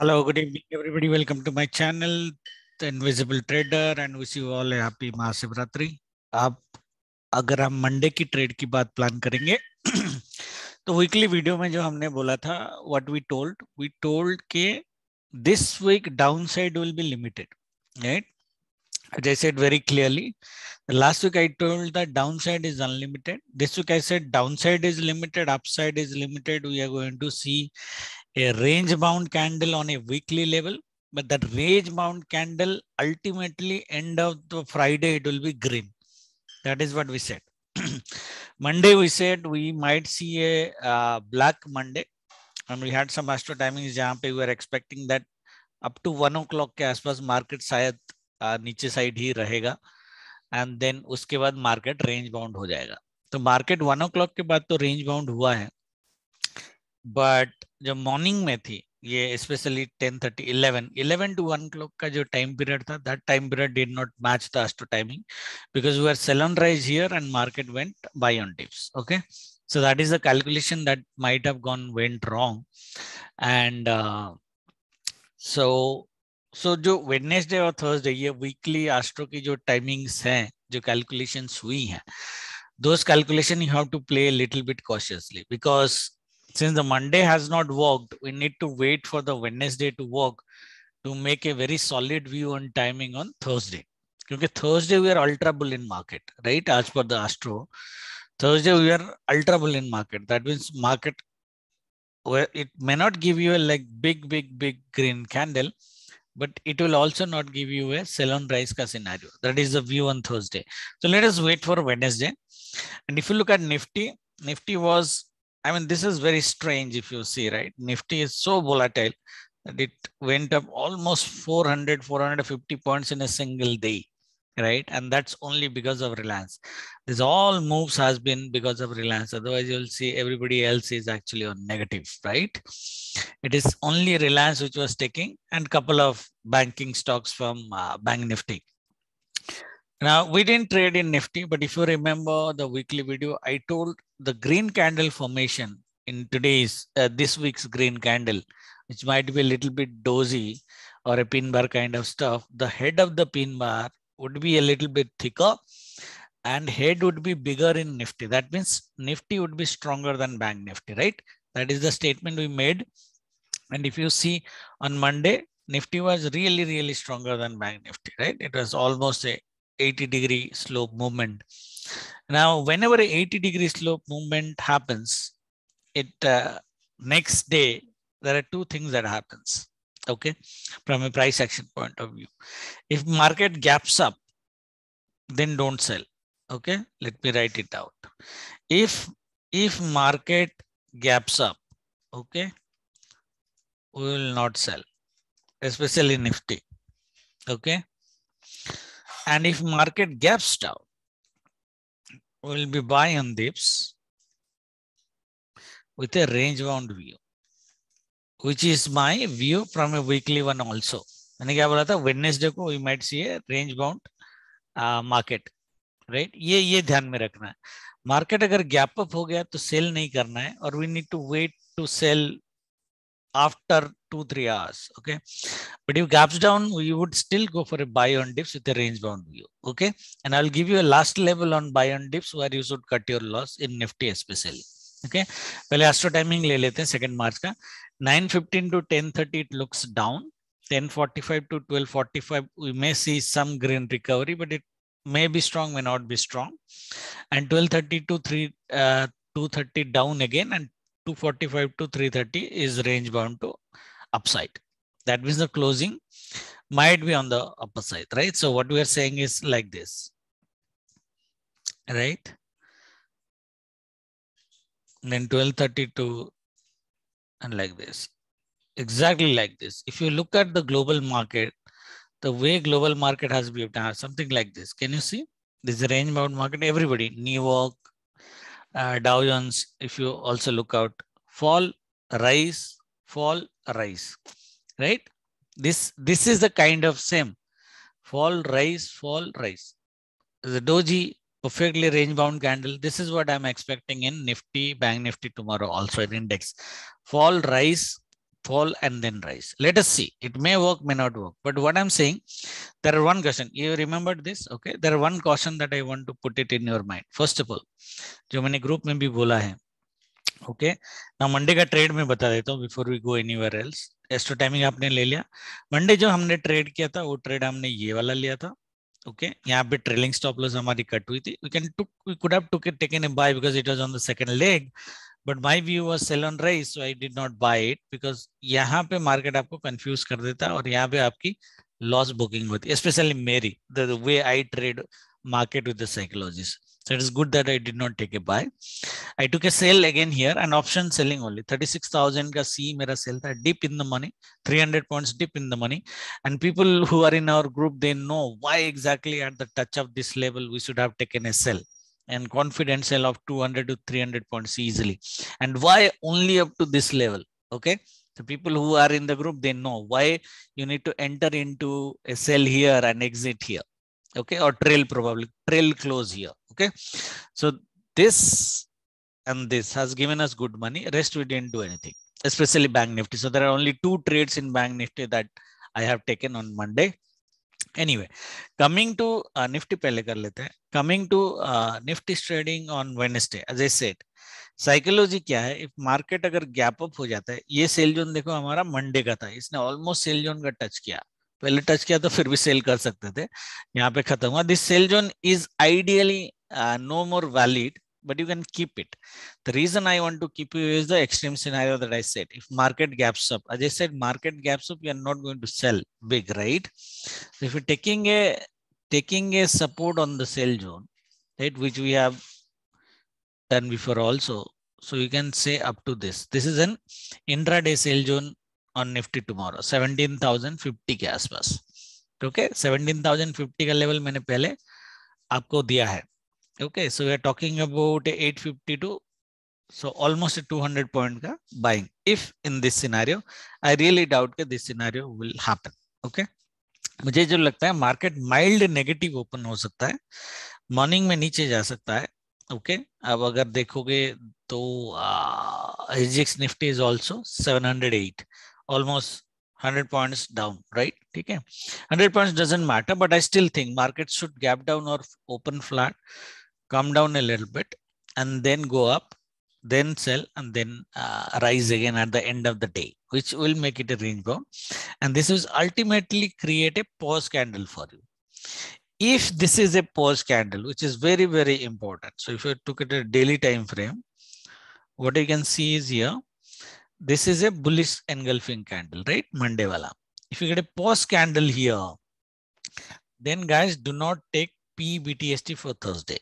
Hello, good evening, everybody. Welcome to my channel, The Invisible Trader, and wish you all a happy Mahashivratri आप अगर हम Monday की trade की बात plan करेंगे तो वीकली वीडियो में जो हमने बोला था what we told we told के this week downside will be limited right As I said very clearly, last week I told that downside is unlimited. This week I said downside is limited, upside is limited. We are going to see a range bound candle on a weekly level but that range bound candle ultimately end of the friday it will be green that is what we said monday we said we might see a uh, black monday and we had some astro timings jahan pe we were expecting that up to one o'clock के आसपास market शायद uh, नीचे side ही रहेगा and then उसके बाद market range bound हो जाएगा तो मार्केट वन ओ क्लॉक के बाद तो रेंज बाउंड हुआ है बट जो मॉर्निंग में थी ये स्पेशली 10:30 11 11 टू वन क्लॉक का जो टाइम पीरियड था that time period did not match the astro timing because we are sell on rise here and market went buy on dips okay that is a calculation that might have gone went wrong. And uh, so so जो Wednesday और Thursday ये weekly astro की जो timings हैं जो calculations हुई हैं calculation you have to play a little bit cautiously because since the Monday has not worked, we need to wait for the Wednesday to work to make a very solid view on timing on Thursday. Because Thursday we are ultra bull in market, right? As per the Astro, Thursday we are ultra bull in market. That means market where it may not give you a like big, big, big green candle, but it will also not give you a sell on rise ka scenario. That is the view on Thursday. So let us wait for Wednesday. And if you look at Nifty, Nifty was I mean, this is very strange if you see, right? Nifty is so volatile that it went up almost 400, 450 points in a single day, right? And that's only because of Reliance. This all moves has been because of Reliance. Otherwise, you'll see everybody else is actually on negative, right? It is only Reliance which was taking and couple of banking stocks from uh, Bank Nifty. Now we didn't trade in Nifty, but if you remember the weekly video, I told the green candle formation in today's uh, this week's green candle, which might be a little bit dozy or a pin bar kind of stuff. The head of the pin bar would be a little bit thicker and head would be bigger in Nifty. That means Nifty would be stronger than Bank Nifty, right? That is the statement we made. And if you see on Monday, Nifty was really, really stronger than Bank Nifty, right? It was almost a 80 degree slope movement. Now, whenever 80 degree slope movement happens, it uh, next day, there are two things that happens, okay, from a price action point of view. If market gaps up, then don't sell, okay? Let me write it out. If, if market gaps up, okay, we will not sell, especially Nifty, okay? And if market gaps down, we'll be buying on dips with a range bound view, which is my view from a weekly one also. मैंने क्या बोला था Wednesday को we might see a range bound market right ये ये ध्यान में रखना है मार्केट अगर गैप अप हो गया तो सेल नहीं करना है और we need to wait to sell after two three hours okay but if gaps down we would still go for a buy on dips with a range bound view okay and i'll give you a last level on buy on dips where you should cut your loss in nifty especially okay पहले astro timing ले लेते हैं second march का 9:15 to 10:30 it looks down 10:45 to 12:45 we may see some green recovery but it may be strong may not be strong and 12:30 to 3 uh, 2:30 down again and 245 to 330 is range bound to upside. That means the closing might be on the upper side, right? So what we are saying is like this, right? And then 1232 and like this, exactly like this. If you look at the global market, the way global market has behaved, something like this. Can you see? This is range bound market. Everybody, New York, uh, Dow Jones, if you also look out, fall, rise, fall, rise, right? This, this is the kind of same fall, rise, fall, rise. The doji perfectly range bound candle. This is what I'm expecting in Nifty, Bank Nifty tomorrow, also in index. Fall, rise, fall and then rise. Let us see. It may work, may not work. But what I'm saying, there are one question. You remembered this? Okay. There are one caution that I want to put it in your mind. First of all, जो मैंने group में भी बोला है okay ना Monday का trade में बता देता हूँ before we go anywhere else astro timing आपने ले लिया। मंडे जो हमने ट्रेड किया था, वो ट्रेड हमने ये वाला लिया था। Okay okay? यहाँ पे ट्रेलिंग स्टॉप लॉस हमारी कट हुई थी। We can took we could have took it taken a buy because it was on the second leg but my view was sell on rise so I did not buy it because यहाँ पे market आपको confuse कर देता और यहाँ पे आपकी loss booking होती है। स्पेशली मेरी the way I trade market with the psychologist. So it is good that I did not take a buy. I took a sell again here and option selling only. 36,000 ka C mera sell tha deep in the money, 300 points deep in the money. And people who are in our group, they know why exactly at the touch of this level we should have taken a sell and confident sell of 200 to 300 points easily. And why only up to this level? Okay. The people who are in the group, they know why you need to enter into a sell here and exit here okay or trail probably trail close here okay so this and this has given us good money rest we didn't do anything especially bank nifty so there are only two trades in bank nifty that i have taken on monday anyway coming to uh, nifty pehle kar lete hain coming to uh, nifty trading on wednesday as i said psychology क्या है if market अगर gap up हो जाता है ये sell zone देखो हमारा Monday का था इसने ऑलमोस्ट सेल जोन का टच किया पहले टच किया तो फिर भी सेल कर सकते थे। यहाँ पे खत्म हुआ। This sell zone is ideally no more valid but you can keep it the reason I want to keep you is the extreme scenario if market gaps up as set market gaps up you are not going to sell big right if you taking a taking a support on the sell zone right which we have done before also so you can say up to this. This is an intraday sale zone on Nifty tomorrow, 17,050 के आसपास। Okay okay? 17,050 का level मैंने पहले आपको दिया है। Okay so we are talking about 852, fifty two so almost two point का buying if in this scenario I really doubt के this scenario will happen okay मुझे जो लगता है मार्केट माइल्ड नेगेटिव ओपन हो सकता है। मॉर्निंग में नीचे जा सकता है। Okay okay? अब अगर देखोगे तो H Nifty is also seven almost 100 points down, right? Okay. 100 points doesn't matter, but I still think markets should gap down or open flat, come down a little bit, and then go up, then sell, and then uh, rise again at the end of the day, which will make it a range bound. And this is ultimately create a pause candle for you. If this is a pause candle, which is very, very important. So if you took it a daily time frame, what you can see is here, this is a bullish engulfing candle, right? Monday wala. If you get a pause candle here, then guys do not take PBTST for Thursday.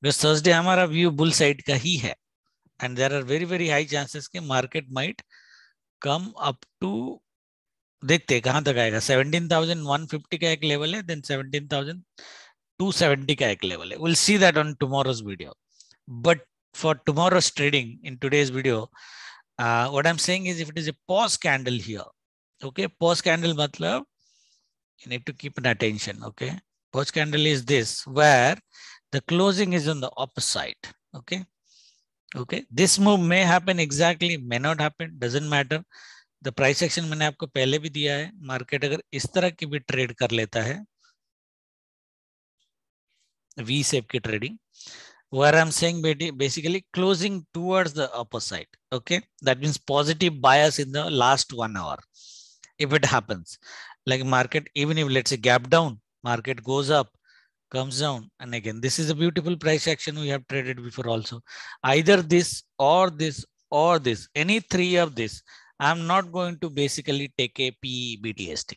Because Thursday हमारा view bull side का ही है. And there are very, very high chances कि market might come up to हैं कहाँ तक आएगा 17,150 का एक लेवल है then 17,270 का एक लेवल है we'll see that on tomorrow's video but for tomorrow's trading in today's video uh, what I'm saying is if it is a pause candle here, okay, pause candle matlab, you need to keep an attention, okay. Pause candle is this where the closing is on the opposite, okay. Okay, this move may happen exactly, may not happen, doesn't matter. The price action मैंने आपको पहले भी दिया है market अगर इस तरह की भी ट्रेड कर लेता है वी सेप की trading where I'm saying basically closing towards the opposite. Okay, that means positive bias in the last one hour. If it happens, like market, even if let's say gap down, market goes up, comes down, and again, this is a beautiful price action we have traded before also. Either this or this or this, any three of this, I'm not going to basically take a PBTST.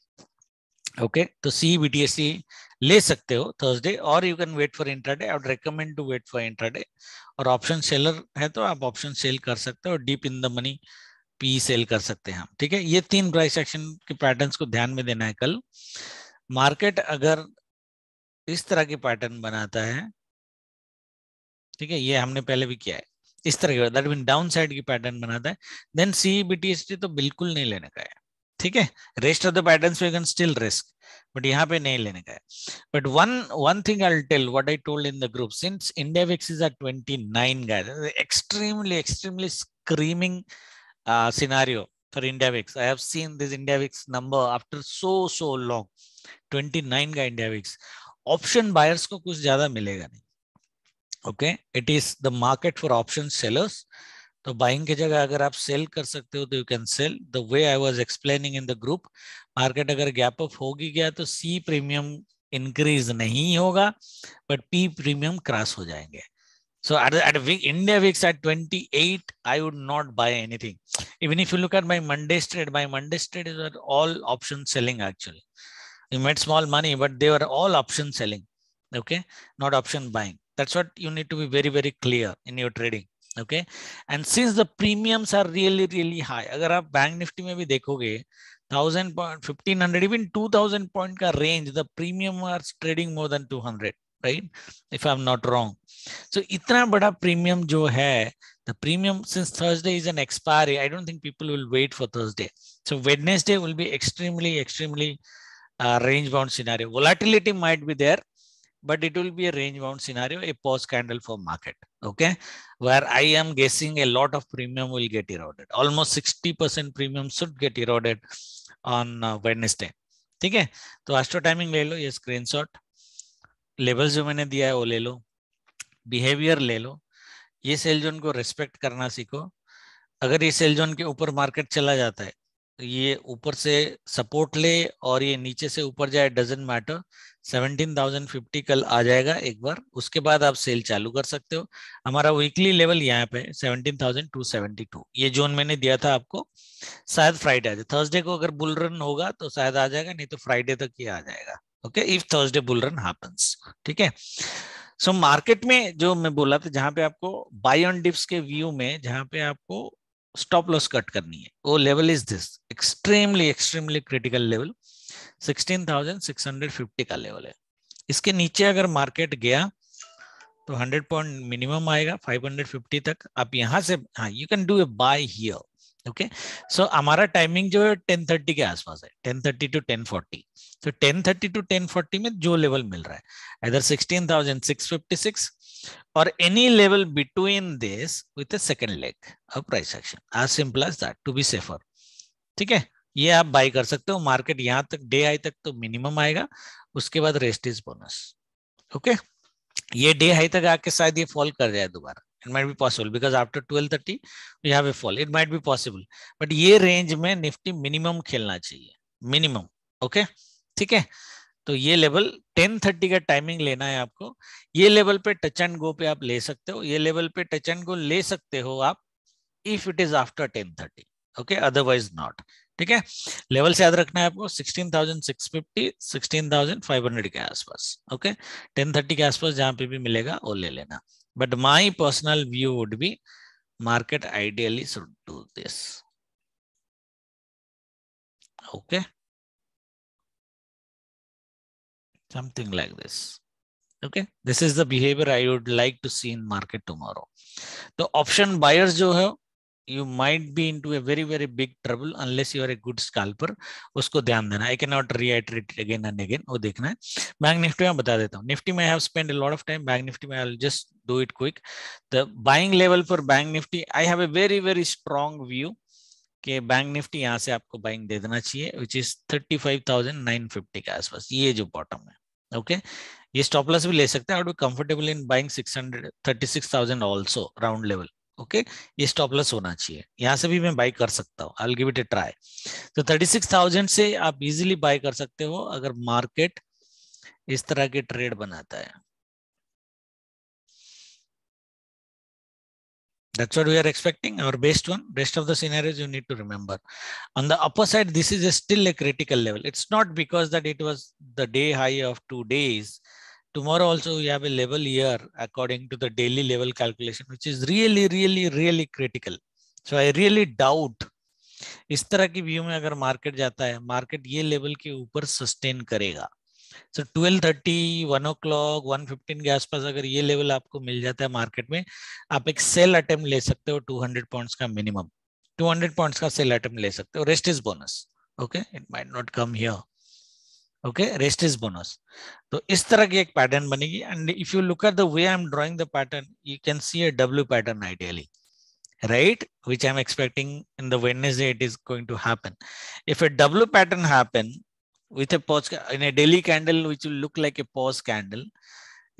Okay तो सी बीटीएससी ले सकते हो Thursday और you can wait for intraday I recommend to wait for intraday और option seller है तो आप ऑप्शन सेल कर सकते हो deep in the money P sell कर सकते हैं हम, ठीक है? ये तीन प्राइस एक्शन के पैटर्न्स को ध्यान में देना है कल। मार्केट अगर इस तरह के पैटर्न बनाता है, ठीक है? ये हमने पहले भी किया है। इस तरह के दैट मीन डाउन साइड की पैटर्न बनाता है। देन सी बीटीएसटी तो बिल्कुल नहीं लेने का है। ठीक है rest of the patterns we can still risk but यहाँ पे नहीं लेने का है but one one thing I tell what I told in the group since India VIX is at 29 guys extremely extremely screaming scenario for India VIX. I have seen this India VIX number after so so long. 29 का India VIX. Option buyers को कुछ ज़्यादा मिलेगा नहीं. Okay, it is the market for option sellers. तो buying की जगह अगर आप सेल कर सकते हो तो you can sell the way I was explaining in the group market अगर गैप अप होगी गया तो सी प्रीमियम इंक्रीज नहीं होगा बट पी प्रीमियम क्रॉस हो जाएँगे So at, at week, India VIX at 28, I would not buy anything. Even if you look at my Monday's trade, my Monday's trade is all option selling actually. You made small money, but they were all option selling. Okay, not option buying. That's what you need to be very, very clear in your trading. Okay and since the premiums are really really high अगर आप bank Nifty में भी देखोगे thousand point fifteen hundred even two thousand point का range the premium are trading more than two hundred right if I am not wrong so इतना बड़ा premium जो है the premium since Thursday is an expiry I don't think people will wait for Thursday so Wednesday will be extremely extremely range bound scenario volatility might be there but it will be a range bound scenario a pause candle for market okay where i am guessing a lot of premium will get eroded almost 60% premium should get eroded on uh, wednesday ठीक है तो astro timing ले लो ये screenshot levels जो मैंने दिया है वो ले लो बिहेवियर ले लो ये सेल जोन को रिस्पेक्ट करना सीखो अगर ये सेल जोन के ऊपर मार्केट चला जाता है तो ये ऊपर से सपोर्ट ले और ये नीचे से ऊपर जाए डजेंट मैटर 17,050 कल आ जाएगा एक बार। उसके बाद आप सेल चालू कर सकते हो। हमारा वीकली लेवल यहाँ पे 17,272 ये जोन मैंने दिया था आपको। शायद फ्राइडे आ जाए। थर्सडे को अगर बुल रन होगा तो शायद आ जाएगा नहीं तो फ्राइडे तक ये आ जाएगा। Okay if Thursday bull run happens ठीक है? सो मार्केट में जो मैं बोला था जहाँ पे आपको बाय ऑन डिप्स के व्यू में जहाँ पे आपको स्टॉप लॉस कट करनी है। वो level is this extremely extremely critical level 16,650 का लेवल है। इसके नीचे अगर मार्केट गया तो 100 पॉइंट मिनिमम आएगा 550 तक। आप यहाँ से हाँ you can do a buy here okay so हमारा टाइमिंग जो है 10:30 के आसपास है 10:30 थर्टी टू 10:40 तो 10:30 टू टेन में जो लेवल मिल रहा है इधर sixteen or any level between this with a second leg of price action as simple as that to be safer theek hai ye aap buy kar sakte ho market yahan tak day high tak to minimum aayega uske baad rest is bonus okay ye day high tak aake shayad ye fall kar jaye dobara it might be possible because after 12:30 we have a fall it might be possible but ye range mein nifty minimum khelna chahiye minimum okay theek hai तो ये level 10:30 का timing लेना है आपको। ये level पे touch and go पे आप ले सकते हो। ये लेवल पे टच एंड गो ले सकते हो आप if it is after 10:30 okay otherwise not ठीक है? लेवल से याद रखना है आपको 16,650 16,500 के आसपास ओके 10:30 के आसपास जहाँ पे भी मिलेगा वो ले लेना। But my personal view would be market ideally should do this. Okay. Something like this. Okay. This is the behavior I would like to see in market tomorrow. The option buyers जो है you might be into a very very big trouble unless you are a good scalper उसको ध्यान देना I cannot reiterate it again and again वो देखना है bank Nifty में बता देता हूँ निफ्टी में I have spent a lot of time bank Nifty में I'll just do it quick the buying level for bank Nifty I have a very very strong view कि बैंक निफ्टी यहाँ से आपको बाइंग दे देना चाहिए which is thirty five thousand nine fifty के आसपास ये जो बॉटम है ओके? ये स्टॉप लॉस भी ले सकते हैं। Comfortable in buying six hundred thirty six thousand also round level okay ये स्टॉप लॉस होना चाहिए। यहाँ से भी मैं बाई कर सकता हूँ। I give it a try तो थर्टी सिक्स थाउज़ेंड से आप इजिली बाई कर सकते हो अगर मार्केट इस तरह के ट्रेड बनाता है। That's what we are expecting. Our best one, best of the scenarios you need to remember. On the upper side, this is a still a critical level. It's not because that it was the day high of two days tomorrow also we have a level here according to the daily level calculation which is really really really critical so i really doubt इस तरह की view में अगर market जाता है market ये level के ऊपर सस्टेन करेगा so twelve thirty one o'clock one fifteen के आसपास अगर ये लेवल आपको मिल जाता है मार्केट में आप एक सेल अटेम्प्ट ले सकते हो 200 पॉइंट्स का मिनिमम 200 पॉइंट्स का सेल अटेम्प्ट ले सकते हो। Rest is bonus okay it might not come here okay rest is bonus तो इस तरह की एक पैटर्न बनेगी। And if you look at the way I am drawing the pattern you can see a W pattern ideally right? Which I'm expecting in the Wednesday, it is going to happen. If a W pattern happen with a pause in a daily candle, which will look like a pause candle,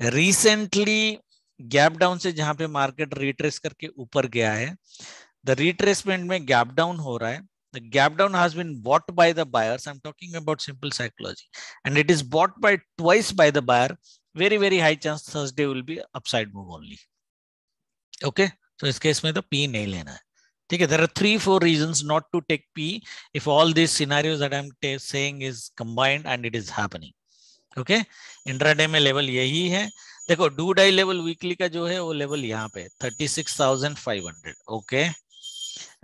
recently gap down से जहाँ पे market retrace करके ऊपर गया है the retracement में gap down हो रहा है the gap down has been bought by the buyers i'm talking about simple psychology and it is bought by twice by the buyer very very high chance thursday will be upside move only okay so इस case में तो P नहीं लेना है ठीक है there are three four reason not to take P if all this scenarios I and it is happening intraday में level यही है। देखो डू डाई लेवल वीकली का जो है, वो लेवल यहाँ पे thirty six thousand five hundred okay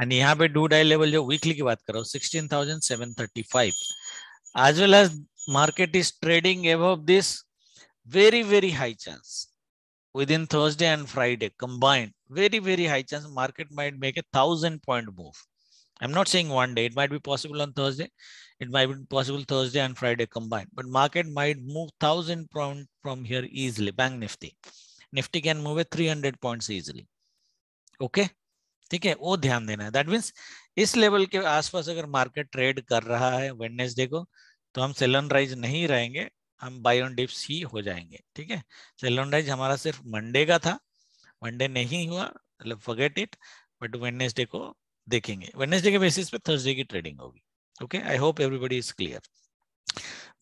and यहाँ पे डू डाई लेवल जो वीकली की बात करो sixteen thousand seven thirty five as well as market is trading above this very very high chance within Thursday and Friday combined, very, very high chance market might make a thousand point move. I'm not saying one day, it might be possible on Thursday. It might be possible Thursday and Friday combined, but market might move thousand point from here easily. Bank Nifty. Nifty can move at 300 points easily. Okay. ठीक है वो ध्यान देना है that means इस level के आसपास अगर मार्केट ट्रेड कर रहा है वेडनेसडे को तो हम सेलन राइज नहीं रहेंगे हम बाय ऑन डिप्स ही हो जाएँगे ठीक है? सेलोन राइज हमारा सिर्फ़ मंडे का था मंडे नहीं हुआ मतलब फॉरगेट इट बट वेडनेसडे को देखेंगे। वेडनेसडे के बेसिस पे थर्सडे की ट्रेडिंग होगी okay I hope everybody is clear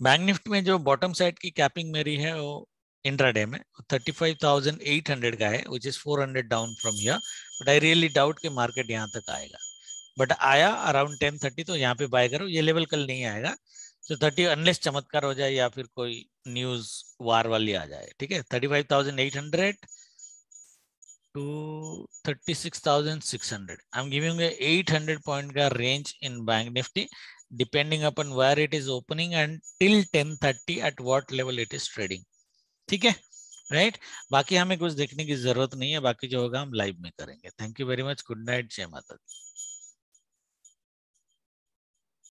bank Nifty में जो बॉटम साइड की कैपिंग मेरी है वो इंट्राडे में 35,800 का है which is 400 down from here but I really doubt कि मार्केट यहाँ तक आएगा। बट आया अराउंड 1030 तो यहाँ पे बाय करो। ये लेवल कल नहीं आएगा। तो थर्टी अनलेस चमत्कार हो जाए या फिर कोई न्यूज़ वार वाली आ जाए ठीक है thirty five thousand eight hundred to thirty six thousand six hundred I am giving eight hundred point का range in bank Nifty depending upon where it is opening and till ten thirty at what level it is trading ठीक है right बाकी हमें कुछ देखने की ज़रूरत नहीं है बाकी जो होगा हम लाइव में करेंगे thank you very much good night जय माता दी